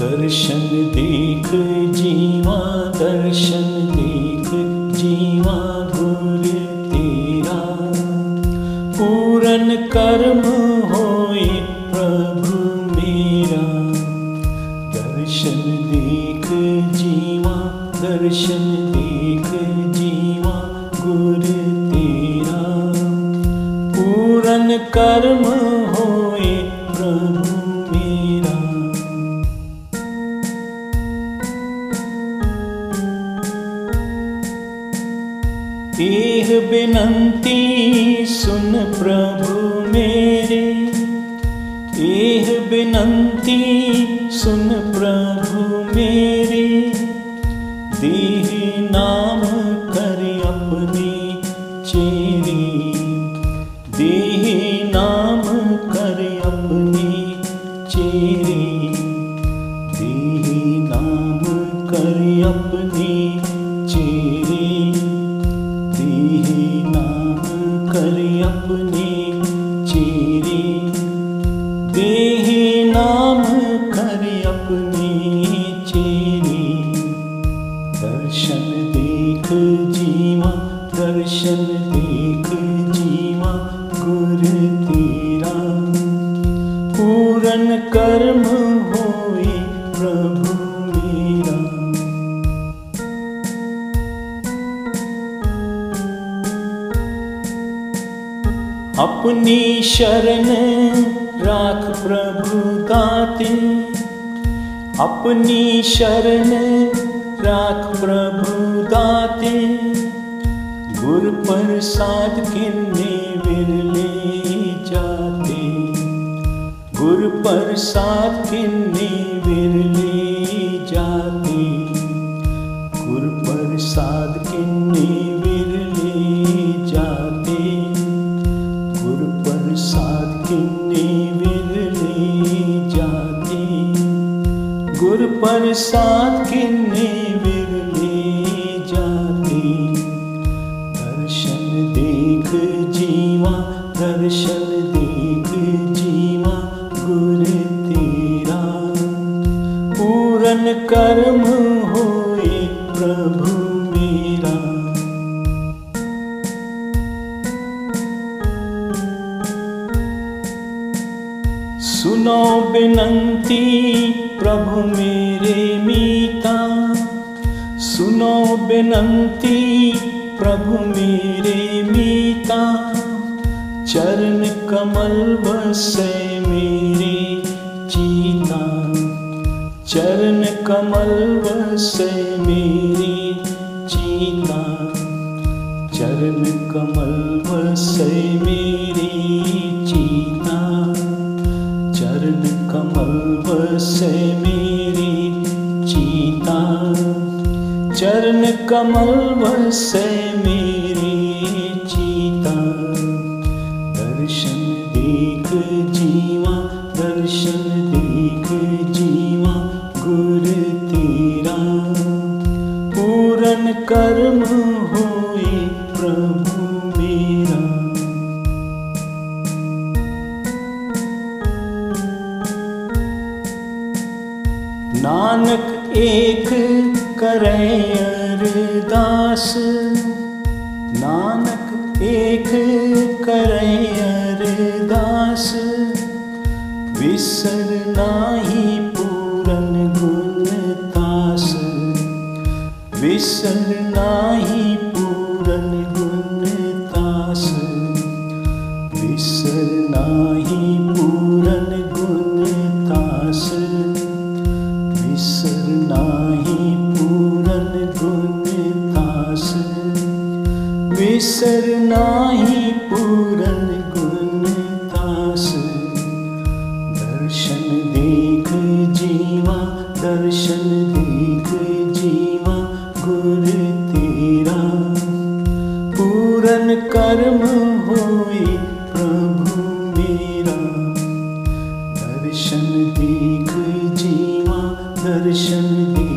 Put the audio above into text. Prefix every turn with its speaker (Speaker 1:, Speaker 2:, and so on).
Speaker 1: दर्शन देख जीवा, दर्शन देख जीवा घोर तेरा। पूरन कर्म होए प्रभु मेरा। दर्शन देख जीवा, दर्शन देख जीवा, गुर तेरा। पूरन कर्म एह बिनंती सुन प्रभु मेरे। एह बिनंती सुन प्रभु मेरे। देह नाम कर अपने चेरी। देह नाम कर अपने चेरी। देह नाम कर अपने पूरन कर्म होए प्रभु मेरा। अपनी शरण राख प्रभु दाते अपनी शरण राख प्रभु दाते गुर प्रसाद किन्ने विरले जाते। गुर प्रसाद किन्ने विरले जाते। गुर प्रसाद किन्ने विरले जाते। गुर प्रसाद किन्ने विरले जाते। गुर प्रसाद किन्ने विरले दर्शन देख जीवा गुर तेरा। पूरन कर्म होए प्रभु मेरा। सुनो बिनंती प्रभु मेरे मीता। सुनो बिनंती प्रभु मेरे मीता। चरण कमल बसे मेरे चीता। चरण कमल बसे मेरे चीता। चरण कमल बसे मेरी चीता। चरण कमल बसे मेरी चीता। चरण कमल बसे मेरी दर्शन देख जीवा, दर्शन देख जीवा, गुर तेरा। पूरन कर्म होए प्रभु मेरा। नानक एक करे अरदास, नानक विसर नाही पूरन गुण तास विसर पूरन गुण तास विसर पूरन गुण तास विसर नाही पूरन तेरा पूरन कर्म होए प्रभु मेरा। दर्शन देख जीवा दर्शन देख